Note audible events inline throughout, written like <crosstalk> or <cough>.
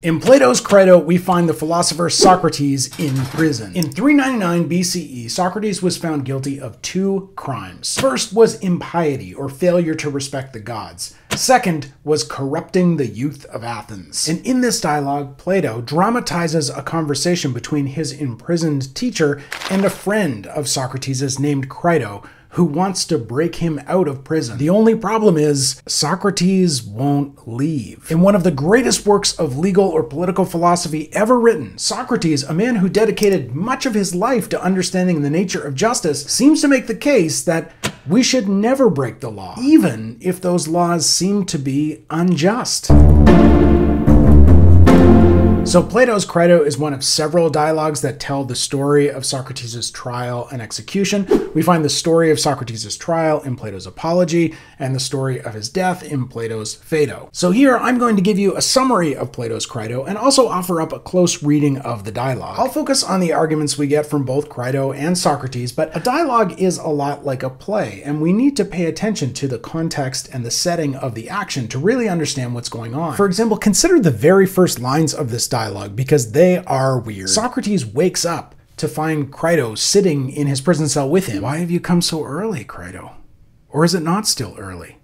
In Plato's Crito, we find the philosopher Socrates in prison. In 399 BCE, Socrates was found guilty of two crimes. First was impiety, or failure to respect the gods. Second was corrupting the youth of Athens. And in this dialogue, Plato dramatizes a conversation between his imprisoned teacher and a friend of Socrates named Crito, who wants to break him out of prison. The only problem is Socrates won't leave. In one of the greatest works of legal or political philosophy ever written, Socrates, a man who dedicated much of his life to understanding the nature of justice, seems to make the case that we should never break the law, even if those laws seem to be unjust. So, Plato's Crito is one of several dialogues that tell the story of Socrates' trial and execution. We find the story of Socrates' trial in Plato's Apology and the story of his death in Plato's Phaedo. So, here I'm going to give you a summary of Plato's Crito and also offer up a close reading of the dialogue. I'll focus on the arguments we get from both Crito and Socrates, but a dialogue is a lot like a play, and we need to pay attention to the context and the setting of the action to really understand what's going on. For example, consider the very first lines of this dialogue dialogue because they are weird. Socrates wakes up to find Crito sitting in his prison cell with him. Why have you come so early, Crito? Or is it not still early?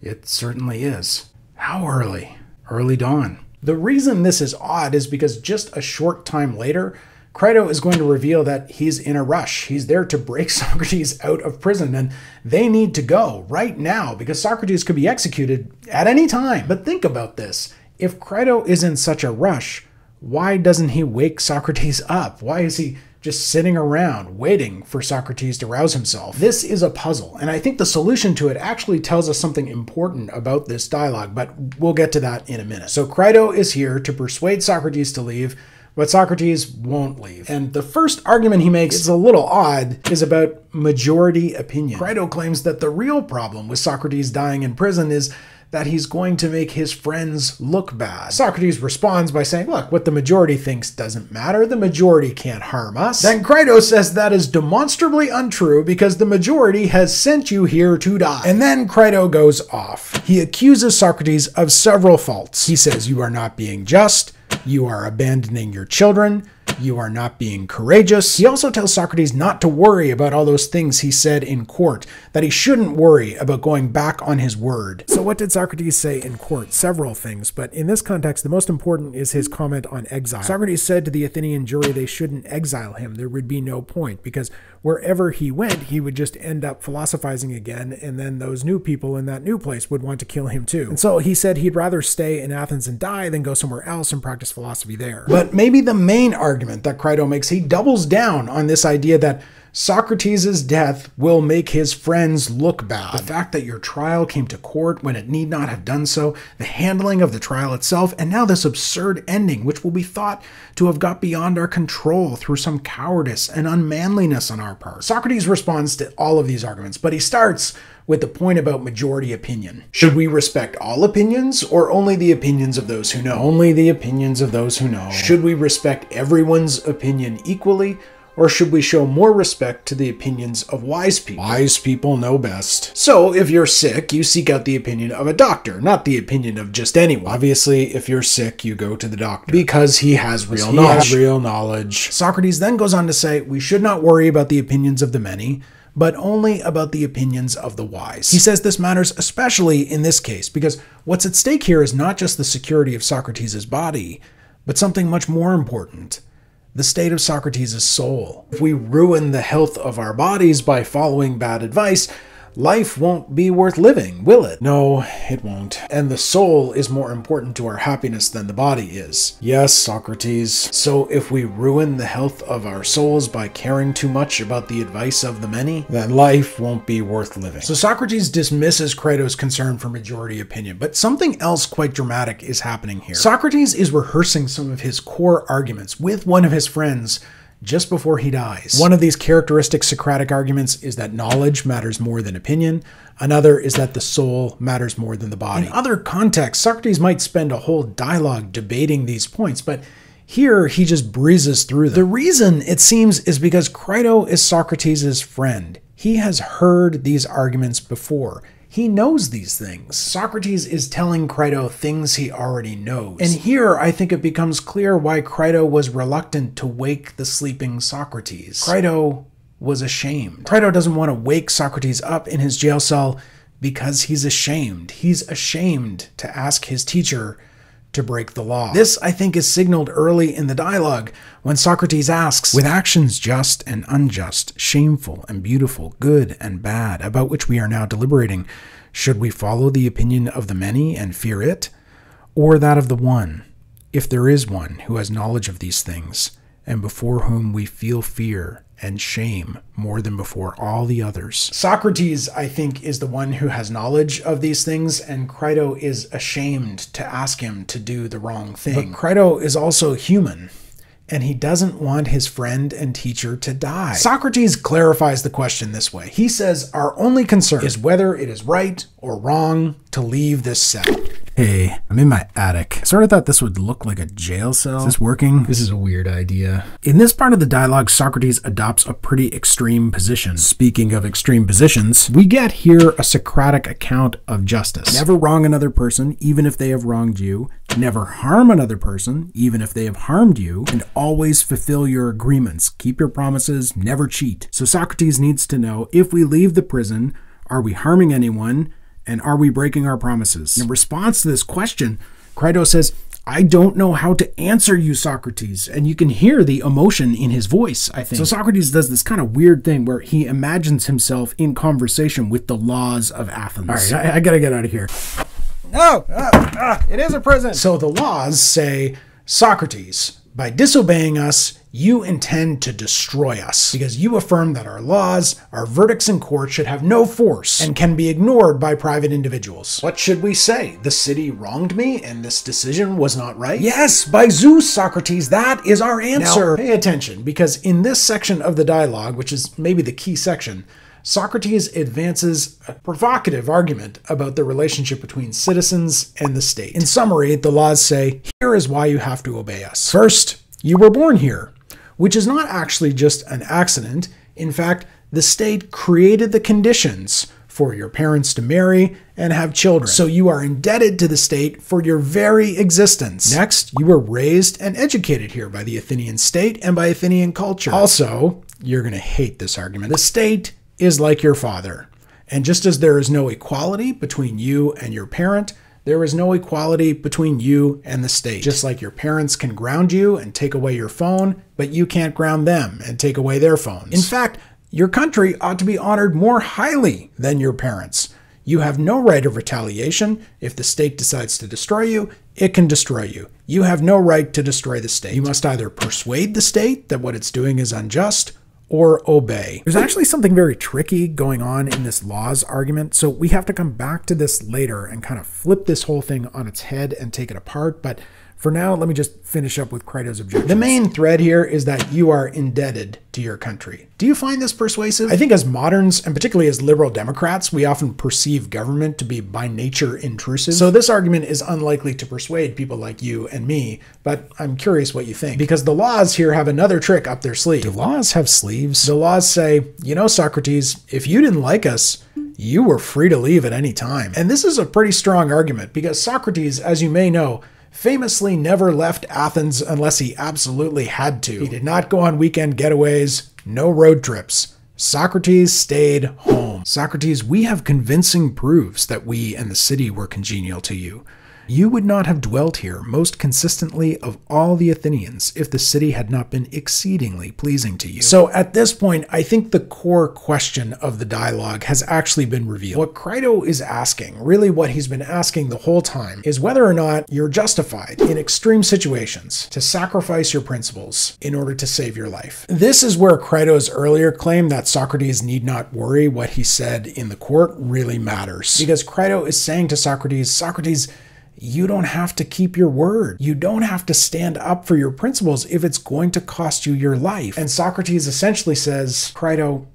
It certainly is. How early? Early dawn. The reason this is odd is because just a short time later, Crito is going to reveal that he's in a rush. He's there to break <laughs> Socrates out of prison, and they need to go right now because Socrates could be executed at any time. But think about this if Crito is in such a rush, why doesn't he wake Socrates up? Why is he just sitting around waiting for Socrates to rouse himself? This is a puzzle, and I think the solution to it actually tells us something important about this dialogue, but we'll get to that in a minute. So Crito is here to persuade Socrates to leave. But Socrates won't leave. And the first argument he makes is a little odd, is about majority opinion. Crito claims that the real problem with Socrates dying in prison is that he's going to make his friends look bad. Socrates responds by saying, Look, what the majority thinks doesn't matter. The majority can't harm us. Then Crito says that is demonstrably untrue because the majority has sent you here to die. And then Crito goes off. He accuses Socrates of several faults. He says, You are not being just. You are abandoning your children. You are not being courageous. He also tells Socrates not to worry about all those things he said in court, that he shouldn't worry about going back on his word. So, what did Socrates say in court? Several things, but in this context, the most important is his comment on exile. Socrates said to the Athenian jury they shouldn't exile him. There would be no point, because wherever he went, he would just end up philosophizing again, and then those new people in that new place would want to kill him too. And so he said he'd rather stay in Athens and die than go somewhere else and practice philosophy there. But maybe the main argument argument that Crito makes, he doubles down on this idea that Socrates' death will make his friends look bad. The fact that your trial came to court when it need not have done so, the handling of the trial itself, and now this absurd ending, which will be thought to have got beyond our control through some cowardice and unmanliness on our part. Socrates responds to all of these arguments, but he starts with the point about majority opinion. Should we respect all opinions or only the opinions of those who know? Only the opinions of those who know. Should we respect everyone's opinion equally or should we show more respect to the opinions of wise people? Wise people know best. So, if you're sick, you seek out the opinion of a doctor, not the opinion of just anyone. Obviously, if you're sick, you go to the doctor because he has real he knowledge. Has real knowledge. Socrates then goes on to say, we should not worry about the opinions of the many, but only about the opinions of the wise. He says this matters especially in this case because what's at stake here is not just the security of Socrates' body, but something much more important the state of Socrates' soul. If we ruin the health of our bodies by following bad advice, life won't be worth living, will it? No, it won't. And the soul is more important to our happiness than the body is. Yes, Socrates. So if we ruin the health of our souls by caring too much about the advice of the many, then life won't be worth living. So Socrates dismisses Crito's concern for majority opinion, but something else quite dramatic is happening here. Socrates is rehearsing some of his core arguments with one of his friends just before he dies. One of these characteristic Socratic arguments is that knowledge matters more than opinion. Another is that the soul matters more than the body. In other contexts, Socrates might spend a whole dialogue debating these points, but here he just breezes through them. The reason, it seems, is because Crito is Socrates' friend. He has heard these arguments before. He knows these things. Socrates is telling Crito things he already knows. And here I think it becomes clear why Crito was reluctant to wake the sleeping Socrates. Crito was ashamed. Crito doesn't want to wake Socrates up in his jail cell because he's ashamed. He's ashamed to ask his teacher to break the law. This, I think, is signaled early in the dialogue when Socrates asks, With actions just and unjust, shameful and beautiful, good and bad, about which we are now deliberating, should we follow the opinion of the many and fear it, or that of the one, if there is one who has knowledge of these things, and before whom we feel fear and shame more than before all the others. Socrates, I think, is the one who has knowledge of these things, and Crito is ashamed to ask him to do the wrong thing. But Crito is also human. And he doesn't want his friend and teacher to die. Socrates clarifies the question this way. He says, Our only concern is whether it is right or wrong to leave this cell. Hey, I'm in my attic. I sort of thought this would look like a jail cell. Is this working? This is a weird idea. In this part of the dialogue, Socrates adopts a pretty extreme position. Speaking of extreme positions, we get here a Socratic account of justice. Never wrong another person, even if they have wronged you. Never harm another person, even if they have harmed you. And always fulfill your agreements. Keep your promises, never cheat. So Socrates needs to know if we leave the prison, are we harming anyone? And are we breaking our promises? In response to this question, Crito says, I don't know how to answer you, Socrates. And you can hear the emotion in his voice, I think. So Socrates does this kind of weird thing where he imagines himself in conversation with the laws of Athens. All right, I, I gotta get out of here. No, uh, uh, it is a prison. So the laws say, Socrates, by disobeying us, you intend to destroy us because you affirm that our laws, our verdicts in court should have no force and can be ignored by private individuals. What should we say? The city wronged me and this decision was not right? Yes, by Zeus, Socrates, that is our answer. Now, pay attention because in this section of the dialogue, which is maybe the key section, Socrates advances a provocative argument about the relationship between citizens and the state. In summary, the laws say, here is why you have to obey us. First, you were born here, which is not actually just an accident. In fact, the state created the conditions for your parents to marry and have children. So you are indebted to the state for your very existence. Next, you were raised and educated here by the Athenian state and by Athenian culture. Also, you're going to hate this argument. The state is like your father. And just as there is no equality between you and your parent, there is no equality between you and the state. Just like your parents can ground you and take away your phone, but you can't ground them and take away their phones. In fact, your country ought to be honored more highly than your parents. You have no right of retaliation. If the state decides to destroy you, it can destroy you. You have no right to destroy the state. You must either persuade the state that what it's doing is unjust or obey. There's actually something very tricky going on in this laws argument, so we have to come back to this later and kind of flip this whole thing on its head and take it apart. But for now, let me just finish up with Crito's objection. The main thread here is that you are indebted to your country. Do you find this persuasive? I think as moderns, and particularly as liberal Democrats, we often perceive government to be by nature intrusive. So this argument is unlikely to persuade people like you and me, but I'm curious what you think. Because the laws here have another trick up their sleeve. Do laws have sleeves? The laws say, you know, Socrates, if you didn't like us, you were free to leave at any time. And this is a pretty strong argument because Socrates, as you may know, famously never left Athens unless he absolutely had to. He did not go on weekend getaways, no road trips. Socrates stayed home. Socrates, we have convincing proofs that we and the city were congenial to you. You would not have dwelt here most consistently of all the Athenians if the city had not been exceedingly pleasing to you. So at this point, I think the core question of the dialogue has actually been revealed. What Crito is asking, really what he's been asking the whole time, is whether or not you're justified in extreme situations to sacrifice your principles in order to save your life. This is where Crito's earlier claim that Socrates need not worry what he said in the court really matters. Because Crito is saying to Socrates, Socrates, you don't have to keep your word. You don't have to stand up for your principles if it's going to cost you your life. And Socrates essentially says, Crito,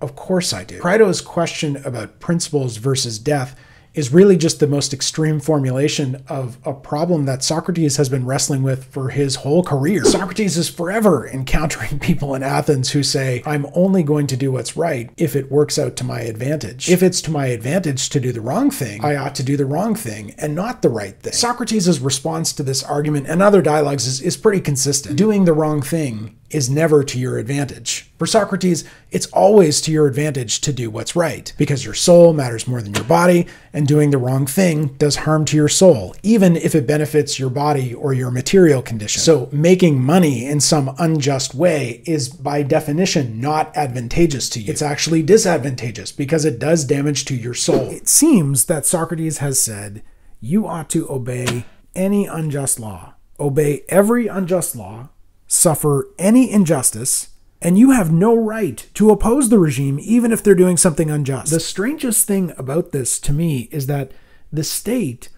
of course I do. Crito's question about principles versus death is really just the most extreme formulation of a problem that Socrates has been wrestling with for his whole career. Socrates is forever encountering <laughs> people in Athens who say, I'm only going to do what's right if it works out to my advantage. If it's to my advantage to do the wrong thing, I ought to do the wrong thing and not the right thing. Socrates' response to this argument and other dialogues is, is pretty consistent. Doing the wrong thing is never to your advantage. For Socrates, it's always to your advantage to do what's right, because your soul matters more than your body, and doing the wrong thing does harm to your soul, even if it benefits your body or your material condition. So, making money in some unjust way is by definition not advantageous to you. It's actually disadvantageous because it does damage to your soul. It seems that Socrates has said, You ought to obey any unjust law, obey every unjust law suffer any injustice, and you have no right to oppose the regime even if they're doing something unjust. The strangest thing about this to me is that the state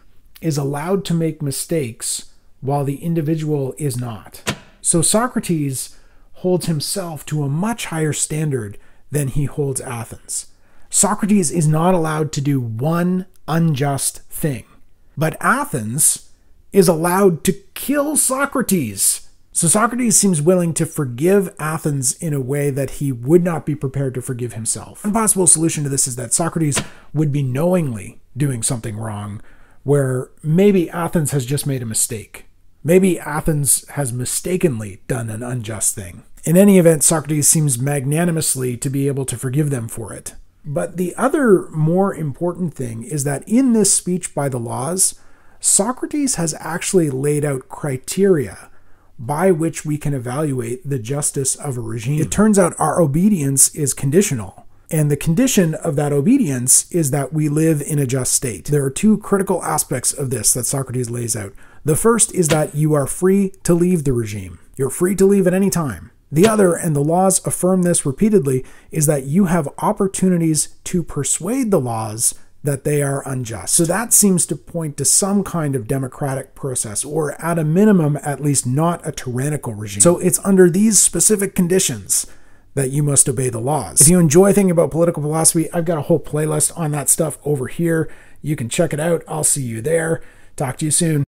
is allowed to make mistakes while the individual is not. So Socrates holds himself to a much higher standard than he holds Athens. Socrates is not allowed to do one unjust thing, but Athens is allowed to kill Socrates so Socrates seems willing to forgive Athens in a way that he would not be prepared to forgive himself. One possible solution to this is that Socrates would be knowingly doing something wrong, where maybe Athens has just made a mistake. Maybe Athens has mistakenly done an unjust thing. In any event, Socrates seems magnanimously to be able to forgive them for it. But the other more important thing is that in this speech by the laws, Socrates has actually laid out criteria by which we can evaluate the justice of a regime. It turns out our obedience is conditional. And the condition of that obedience is that we live in a just state. There are two critical aspects of this that Socrates lays out. The first is that you are free to leave the regime. You're free to leave at any time. The other, and the laws affirm this repeatedly, is that you have opportunities to persuade the laws that they are unjust. So that seems to point to some kind of democratic process, or at a minimum, at least not a tyrannical regime. So it's under these specific conditions that you must obey the laws. If you enjoy thinking about political philosophy, I've got a whole playlist on that stuff over here. You can check it out. I'll see you there. Talk to you soon.